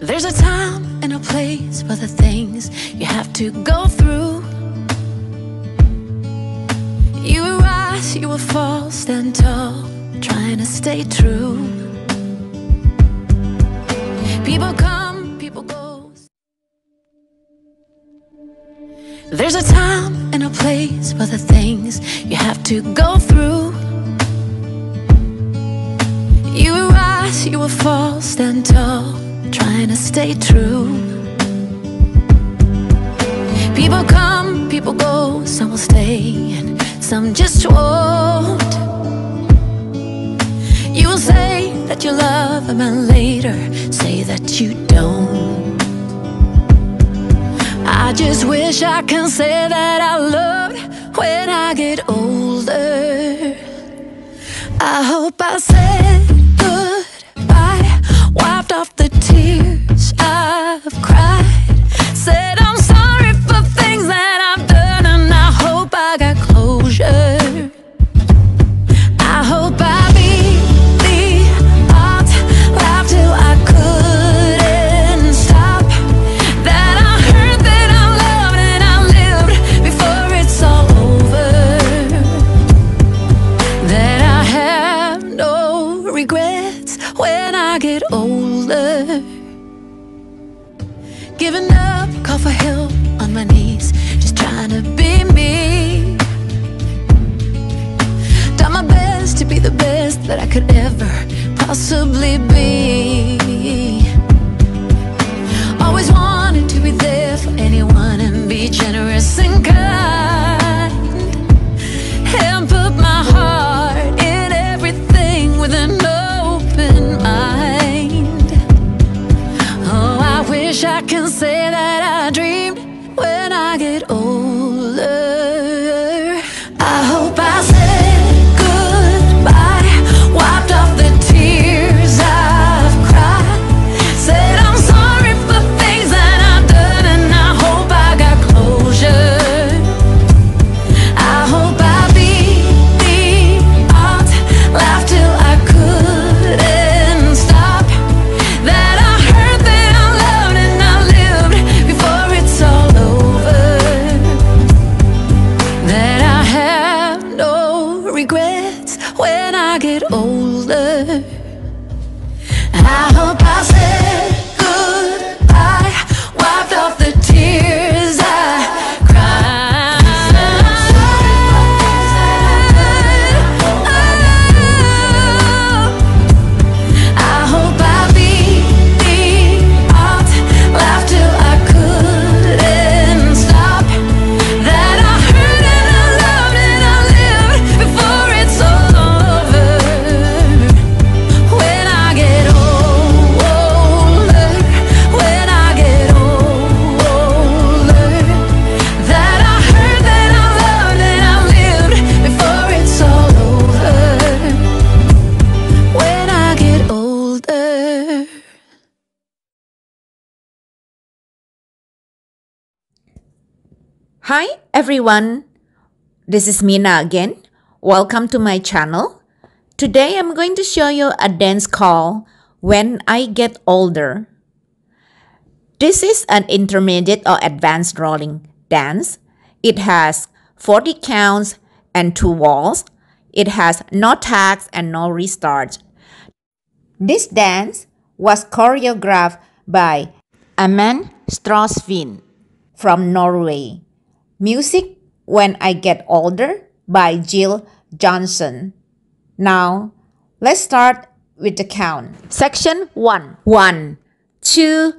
There's a time and a place for the things you have to go through. You will rise, you will fall, stand tall, trying to stay true. People come, people go. There's a time and a place for the things you have to go through. You will rise, you will fall, stand tall, trying to stay true. People come, people go, some will stay and some just won't. You will say that you love him and later say that you don't. I just wish I can say that I loved when I get older. I hope I said I've cried, said I'm sorry for things that I've done, and I hope I got closure. I hope I beat the laughed till I couldn't stop. That I heard that I loved and I lived before it's all over. That I have no regrets when I get older. Giving up, call for help on my knees, just trying to be me. Done my best to be the best that I could ever possibly be. Hi everyone, this is Mina again. Welcome to my channel. Today I'm going to show you a dance called When I Get Older. This is an intermediate or advanced rolling dance. It has 40 counts and 2 walls. It has no tags and no restart. This dance was choreographed by Amund Storsveen from Norway. Music When I Get Older by Jill Johnson. Now, let's start with the count. Section 1. 1, 2,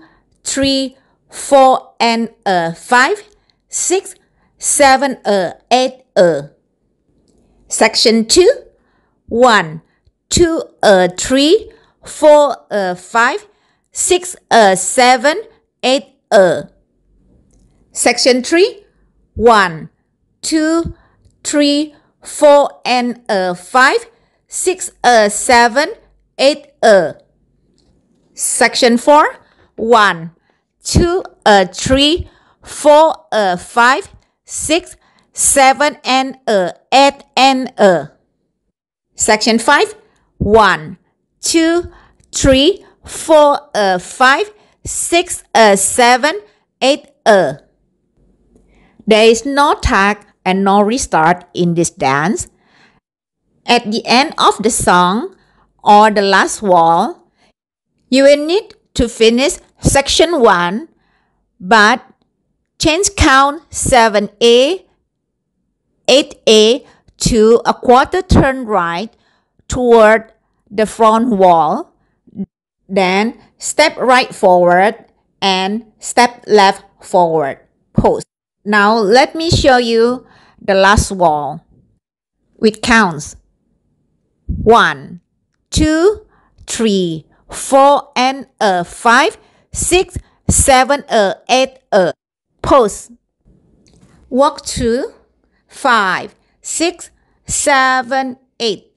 3, 4, and a 5, 6, 7, a 8, a. Section 2. 1, 2, a 3, 4, a 5, 6, a 7, 8, a. Section 3. 1, 2, 3, 4, and a 5, 6, a 7, 8, a. Section 4. 1, 2, a 3, 4, a 5, 6, 7, and a 8, and a. Section 5. 1, 2, 3, 4, a 5, six, uh, seven, eight, uh. There is no tag and no restart in this dance. At the end of the song or the last wall, you will need to finish section 1 but change count 7A, 8A to a quarter turn right toward the front wall. Then step right forward and step left forward. Pose. Now let me show you the last wall with counts. One, two, three, four, and a five, six, seven, a eight, a pose. Walk two, five, six, seven, eight.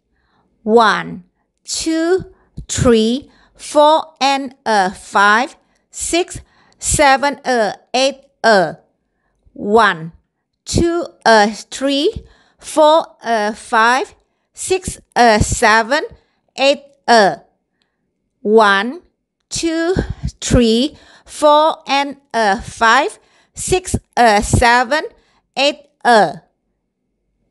One, two, three, four, and a five, six, seven, a eight, a one, two, a three, four, a five, six, a seven, eight, a one, two, three, four, and a five, six, a seven, eight, a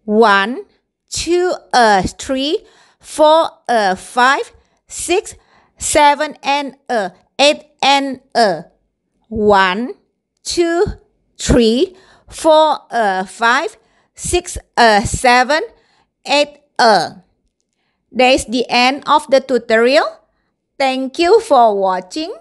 one, two, a three, four, a five, six, seven, and a eight, and a one, two, three, four, a five, six, a seven, eight, a. That is the end of the tutorial. Thank you for watching.